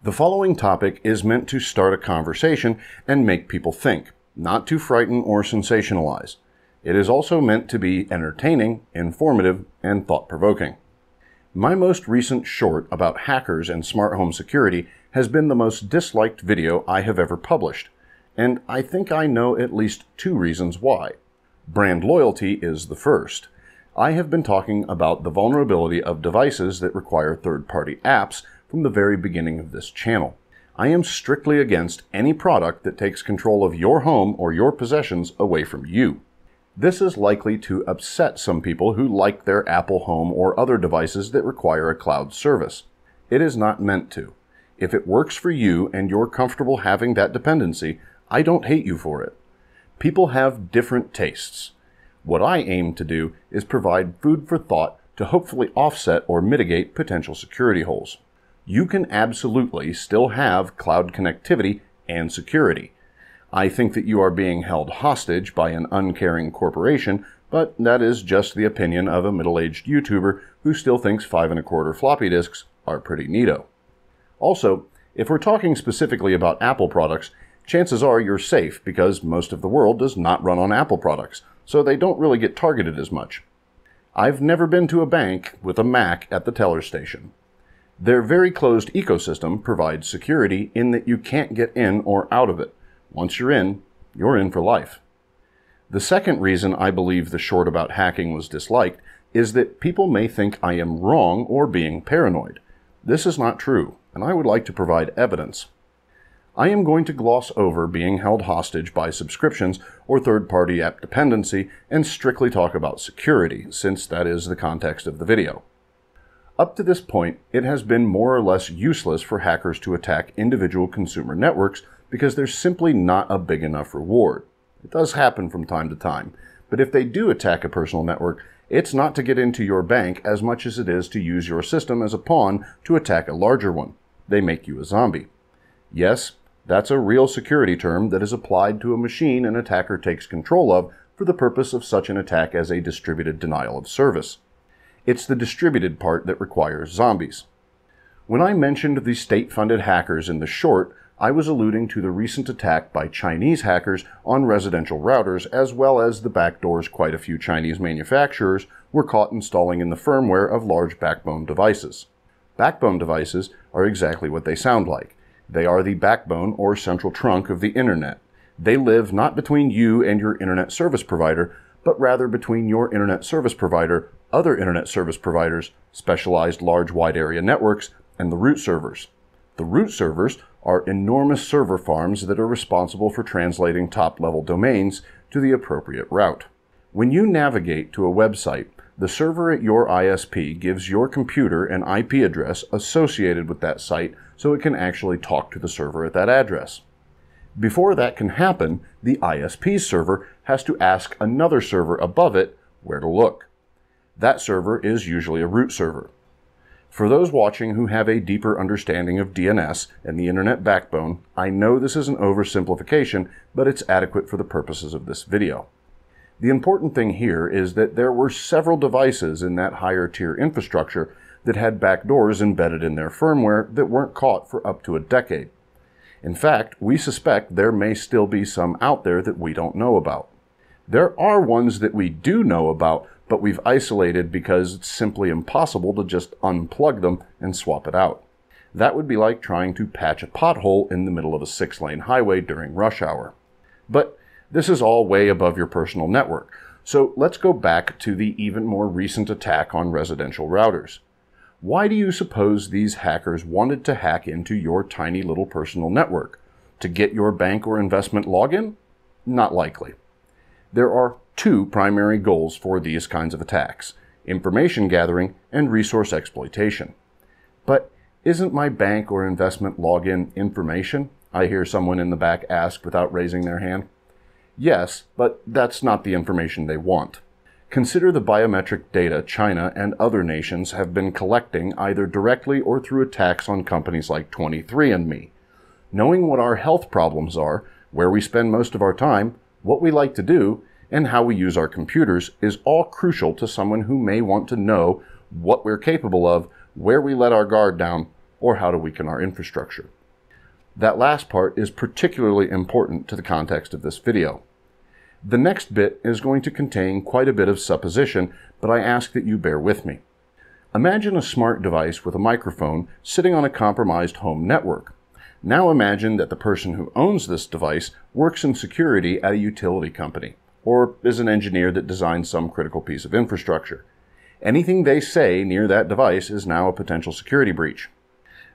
The following topic is meant to start a conversation and make people think, not to frighten or sensationalize. It is also meant to be entertaining, informative, and thought provoking. My most recent short about hackers and smart home security has been the most disliked video I have ever published, and I think I know at least two reasons why. Brand loyalty is the first. I have been talking about the vulnerability of devices that require third party apps from the very beginning of this channel. I am strictly against any product that takes control of your home or your possessions away from you. This is likely to upset some people who like their Apple Home or other devices that require a cloud service. It is not meant to. If it works for you and you're comfortable having that dependency, I don't hate you for it. People have different tastes. What I aim to do is provide food for thought to hopefully offset or mitigate potential security holes you can absolutely still have cloud connectivity and security. I think that you are being held hostage by an uncaring corporation, but that is just the opinion of a middle aged YouTuber who still thinks five and a quarter floppy disks are pretty neato. Also, if we're talking specifically about Apple products, chances are you're safe because most of the world does not run on Apple products, so they don't really get targeted as much. I've never been to a bank with a Mac at the teller station. Their very closed ecosystem provides security in that you can't get in or out of it. Once you're in, you're in for life. The second reason I believe the short about hacking was disliked is that people may think I am wrong or being paranoid. This is not true, and I would like to provide evidence. I am going to gloss over being held hostage by subscriptions or third party app dependency and strictly talk about security, since that is the context of the video. Up to this point, it has been more or less useless for hackers to attack individual consumer networks because there's simply not a big enough reward. It does happen from time to time, but if they do attack a personal network, it's not to get into your bank as much as it is to use your system as a pawn to attack a larger one. They make you a zombie. Yes, that's a real security term that is applied to a machine an attacker takes control of for the purpose of such an attack as a distributed denial of service. It's the distributed part that requires zombies. When I mentioned the state funded hackers in the short, I was alluding to the recent attack by Chinese hackers on residential routers, as well as the backdoors quite a few Chinese manufacturers were caught installing in the firmware of large backbone devices. Backbone devices are exactly what they sound like. They are the backbone or central trunk of the internet. They live not between you and your internet service provider, but rather between your internet service provider other internet service providers, specialized large wide area networks, and the root servers. The root servers are enormous server farms that are responsible for translating top level domains to the appropriate route. When you navigate to a website, the server at your ISP gives your computer an IP address associated with that site so it can actually talk to the server at that address. Before that can happen, the ISP server has to ask another server above it where to look. That server is usually a root server. For those watching who have a deeper understanding of DNS and the internet backbone, I know this is an oversimplification, but it's adequate for the purposes of this video. The important thing here is that there were several devices in that higher tier infrastructure that had backdoors embedded in their firmware that weren't caught for up to a decade. In fact, we suspect there may still be some out there that we don't know about. There are ones that we do know about, but we've isolated because it's simply impossible to just unplug them and swap it out. That would be like trying to patch a pothole in the middle of a six lane highway during rush hour. But this is all way above your personal network. So let's go back to the even more recent attack on residential routers. Why do you suppose these hackers wanted to hack into your tiny little personal network? To get your bank or investment login? Not likely. There are two primary goals for these kinds of attacks information gathering and resource exploitation. But isn't my bank or investment login information? I hear someone in the back ask without raising their hand. Yes, but that's not the information they want. Consider the biometric data China and other nations have been collecting either directly or through attacks on companies like 23andMe. Knowing what our health problems are, where we spend most of our time, what we like to do, and how we use our computers is all crucial to someone who may want to know what we're capable of, where we let our guard down, or how to weaken our infrastructure. That last part is particularly important to the context of this video. The next bit is going to contain quite a bit of supposition, but I ask that you bear with me. Imagine a smart device with a microphone sitting on a compromised home network. Now imagine that the person who owns this device works in security at a utility company, or is an engineer that designs some critical piece of infrastructure. Anything they say near that device is now a potential security breach.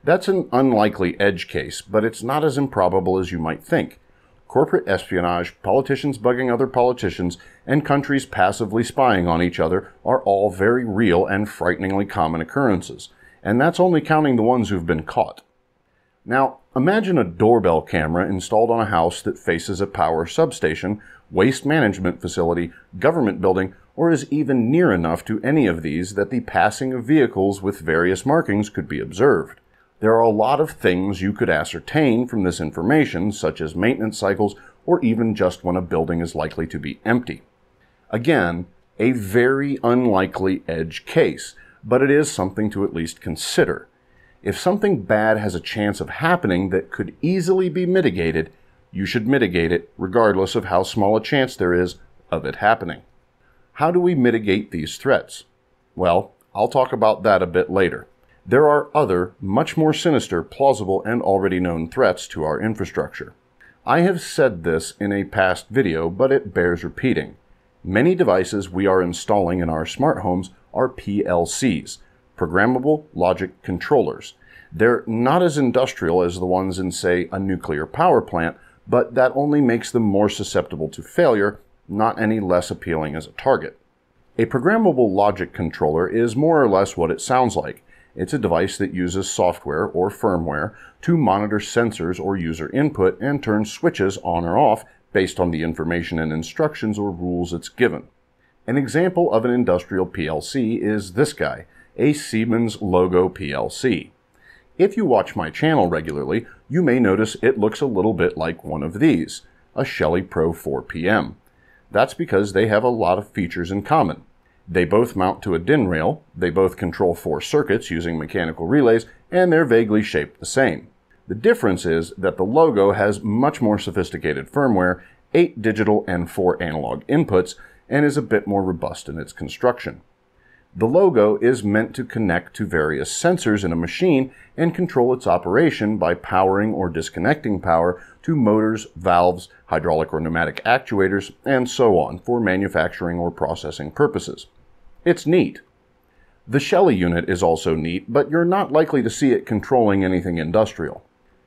That's an unlikely edge case, but it's not as improbable as you might think. Corporate espionage, politicians bugging other politicians, and countries passively spying on each other are all very real and frighteningly common occurrences, and that's only counting the ones who've been caught. Now, imagine a doorbell camera installed on a house that faces a power substation, waste management facility, government building, or is even near enough to any of these that the passing of vehicles with various markings could be observed. There are a lot of things you could ascertain from this information, such as maintenance cycles or even just when a building is likely to be empty. Again, a very unlikely edge case, but it is something to at least consider. If something bad has a chance of happening that could easily be mitigated, you should mitigate it regardless of how small a chance there is of it happening. How do we mitigate these threats? Well, I'll talk about that a bit later. There are other, much more sinister, plausible, and already known threats to our infrastructure. I have said this in a past video, but it bears repeating. Many devices we are installing in our smart homes are PLCs, programmable logic controllers. They're not as industrial as the ones in, say, a nuclear power plant, but that only makes them more susceptible to failure, not any less appealing as a target. A programmable logic controller is more or less what it sounds like. It's a device that uses software or firmware to monitor sensors or user input and turn switches on or off based on the information and instructions or rules it's given. An example of an industrial PLC is this guy, a Siemens logo PLC. If you watch my channel regularly, you may notice it looks a little bit like one of these, a Shelly Pro 4PM. That's because they have a lot of features in common. They both mount to a DIN rail, they both control four circuits using mechanical relays, and they're vaguely shaped the same. The difference is that the logo has much more sophisticated firmware, 8 digital and 4 analog inputs, and is a bit more robust in its construction. The logo is meant to connect to various sensors in a machine and control its operation by powering or disconnecting power to motors, valves, hydraulic or pneumatic actuators, and so on for manufacturing or processing purposes. It's neat. The Shelly unit is also neat, but you're not likely to see it controlling anything industrial.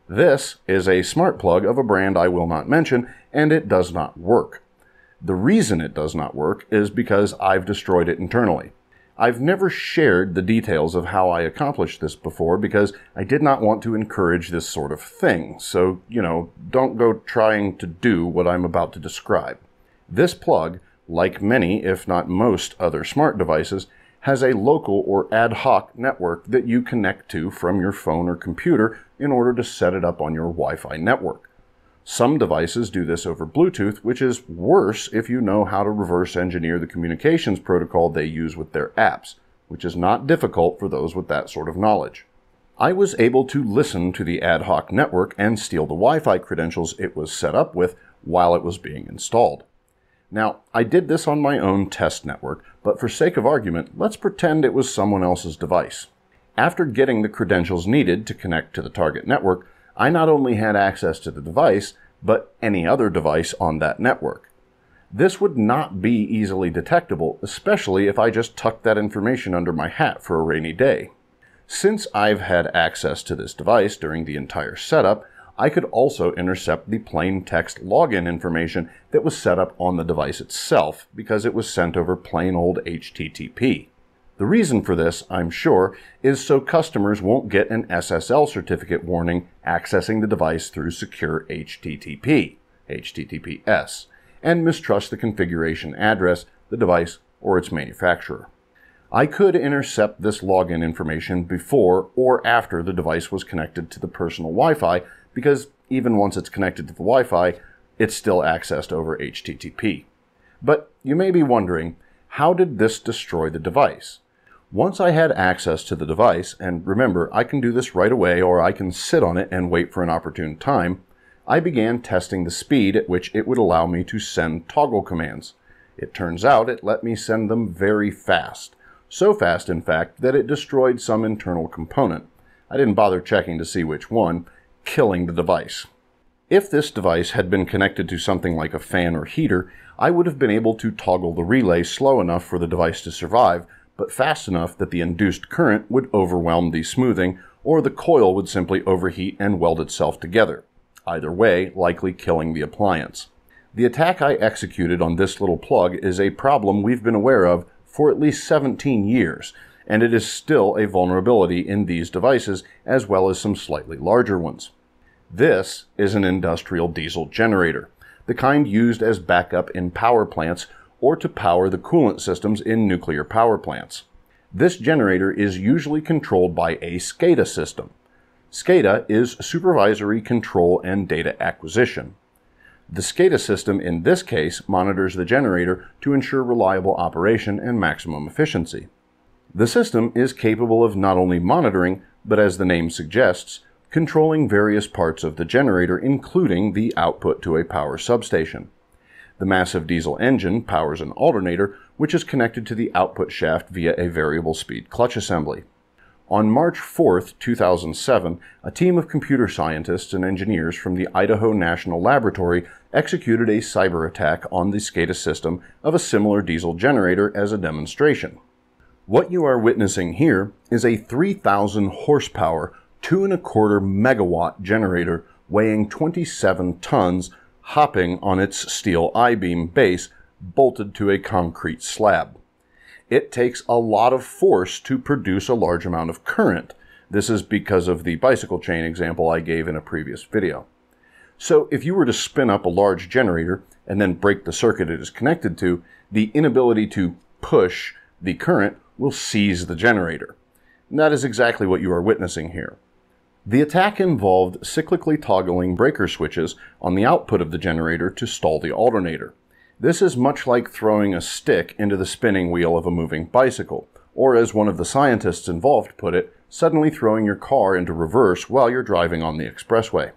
This is a smart plug of a brand I will not mention, and it does not work. The reason it does not work is because I've destroyed it internally. I've never shared the details of how I accomplished this before because I did not want to encourage this sort of thing. So, you know, don't go trying to do what I'm about to describe. This plug, like many, if not most, other smart devices, has a local or ad hoc network that you connect to from your phone or computer in order to set it up on your Wi Fi network. Some devices do this over Bluetooth, which is worse if you know how to reverse engineer the communications protocol they use with their apps, which is not difficult for those with that sort of knowledge. I was able to listen to the ad hoc network and steal the Wi Fi credentials it was set up with while it was being installed. Now, I did this on my own test network, but for sake of argument, let's pretend it was someone else's device. After getting the credentials needed to connect to the target network, I not only had access to the device, but any other device on that network. This would not be easily detectable, especially if I just tucked that information under my hat for a rainy day. Since I've had access to this device during the entire setup, I could also intercept the plain text login information that was set up on the device itself because it was sent over plain old HTTP. The reason for this, I'm sure, is so customers won't get an SSL certificate warning accessing the device through secure HTTP, HTTPS, and mistrust the configuration address, the device, or its manufacturer. I could intercept this login information before or after the device was connected to the personal Wi Fi because even once it's connected to the Wi Fi, it's still accessed over HTTP. But you may be wondering, how did this destroy the device? Once I had access to the device, and remember, I can do this right away or I can sit on it and wait for an opportune time, I began testing the speed at which it would allow me to send toggle commands. It turns out it let me send them very fast. So fast, in fact, that it destroyed some internal component. I didn't bother checking to see which one, killing the device. If this device had been connected to something like a fan or heater, I would have been able to toggle the relay slow enough for the device to survive, but fast enough that the induced current would overwhelm the smoothing, or the coil would simply overheat and weld itself together. Either way, likely killing the appliance. The attack I executed on this little plug is a problem we've been aware of for at least 17 years, and it is still a vulnerability in these devices as well as some slightly larger ones. This is an industrial diesel generator, the kind used as backup in power plants or to power the coolant systems in nuclear power plants. This generator is usually controlled by a SCADA system. SCADA is Supervisory Control and Data Acquisition. The SCADA system in this case monitors the generator to ensure reliable operation and maximum efficiency. The system is capable of not only monitoring, but as the name suggests, controlling various parts of the generator, including the output to a power substation. The massive diesel engine powers an alternator, which is connected to the output shaft via a variable speed clutch assembly. On March 4, 2007, a team of computer scientists and engineers from the Idaho National Laboratory executed a cyber attack on the SCADA system of a similar diesel generator as a demonstration. What you are witnessing here is a 3,000 horsepower, two and a quarter megawatt generator weighing 27 tons hopping on its steel I-beam base bolted to a concrete slab it takes a lot of force to produce a large amount of current. This is because of the bicycle chain example I gave in a previous video. So if you were to spin up a large generator and then break the circuit it is connected to, the inability to push the current will seize the generator. And that is exactly what you are witnessing here. The attack involved cyclically toggling breaker switches on the output of the generator to stall the alternator. This is much like throwing a stick into the spinning wheel of a moving bicycle, or as one of the scientists involved put it, suddenly throwing your car into reverse while you're driving on the expressway.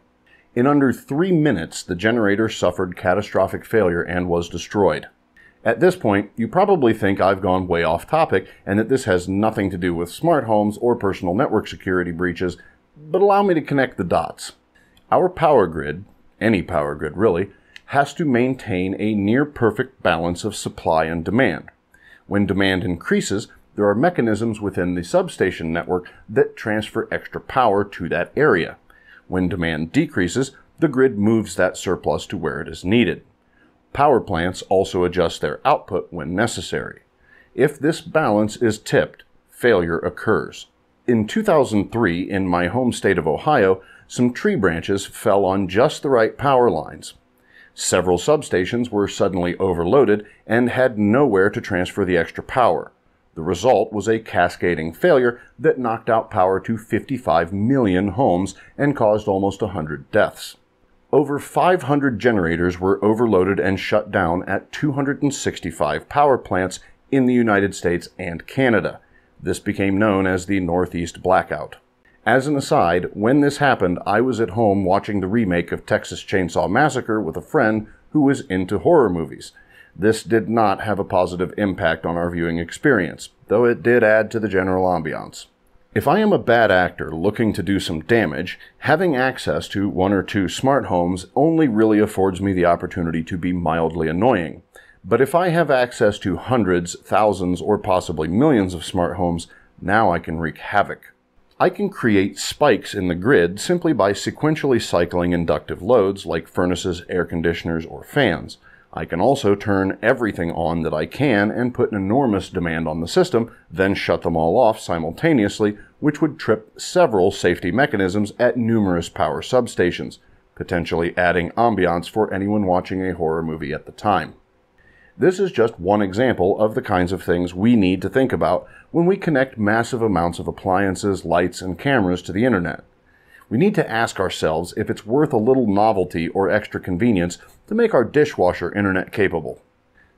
In under three minutes, the generator suffered catastrophic failure and was destroyed. At this point, you probably think I've gone way off topic and that this has nothing to do with smart homes or personal network security breaches, but allow me to connect the dots. Our power grid, any power grid really, has to maintain a near perfect balance of supply and demand. When demand increases, there are mechanisms within the substation network that transfer extra power to that area. When demand decreases, the grid moves that surplus to where it is needed. Power plants also adjust their output when necessary. If this balance is tipped, failure occurs. In 2003, in my home state of Ohio, some tree branches fell on just the right power lines. Several substations were suddenly overloaded and had nowhere to transfer the extra power. The result was a cascading failure that knocked out power to 55 million homes and caused almost 100 deaths. Over 500 generators were overloaded and shut down at 265 power plants in the United States and Canada. This became known as the Northeast Blackout. As an aside, when this happened, I was at home watching the remake of Texas Chainsaw Massacre with a friend who was into horror movies. This did not have a positive impact on our viewing experience, though it did add to the general ambiance. If I am a bad actor looking to do some damage, having access to one or two smart homes only really affords me the opportunity to be mildly annoying. But if I have access to hundreds, thousands, or possibly millions of smart homes, now I can wreak havoc. I can create spikes in the grid simply by sequentially cycling inductive loads like furnaces, air conditioners, or fans. I can also turn everything on that I can and put an enormous demand on the system, then shut them all off simultaneously, which would trip several safety mechanisms at numerous power substations, potentially adding ambiance for anyone watching a horror movie at the time. This is just one example of the kinds of things we need to think about when we connect massive amounts of appliances, lights, and cameras to the internet. We need to ask ourselves if it's worth a little novelty or extra convenience to make our dishwasher internet capable.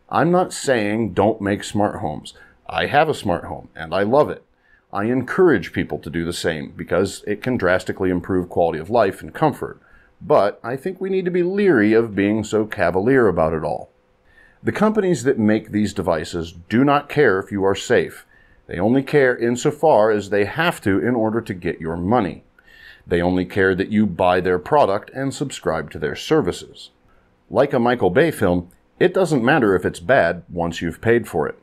I'm not saying don't make smart homes. I have a smart home and I love it. I encourage people to do the same because it can drastically improve quality of life and comfort. But I think we need to be leery of being so cavalier about it all. The companies that make these devices do not care if you are safe. They only care insofar as they have to in order to get your money. They only care that you buy their product and subscribe to their services. Like a Michael Bay film, it doesn't matter if it's bad once you've paid for it.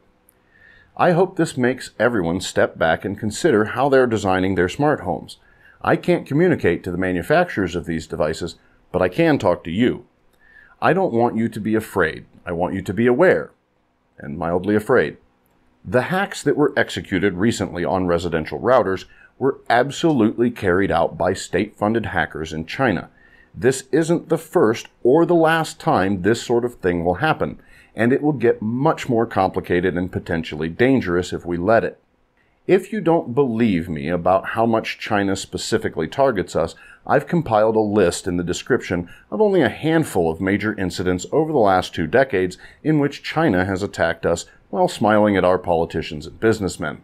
I hope this makes everyone step back and consider how they're designing their smart homes. I can't communicate to the manufacturers of these devices, but I can talk to you. I don't want you to be afraid. I want you to be aware and mildly afraid. The hacks that were executed recently on residential routers were absolutely carried out by state funded hackers in China. This isn't the first or the last time this sort of thing will happen and it will get much more complicated and potentially dangerous if we let it. If you don't believe me about how much China specifically targets us, I've compiled a list in the description of only a handful of major incidents over the last two decades in which China has attacked us while smiling at our politicians and businessmen.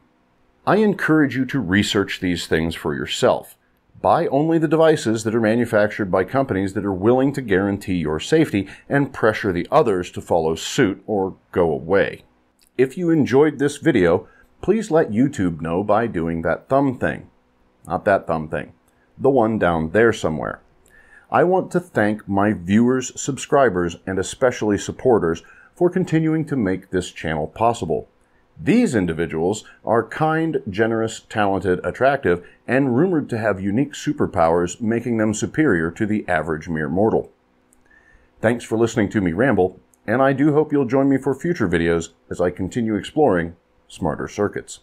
I encourage you to research these things for yourself. Buy only the devices that are manufactured by companies that are willing to guarantee your safety and pressure the others to follow suit or go away. If you enjoyed this video, please let YouTube know by doing that thumb thing. Not that thumb thing. The one down there somewhere. I want to thank my viewers, subscribers, and especially supporters for continuing to make this channel possible. These individuals are kind, generous, talented, attractive, and rumored to have unique superpowers making them superior to the average mere mortal. Thanks for listening to me ramble, and I do hope you'll join me for future videos as I continue exploring smarter circuits.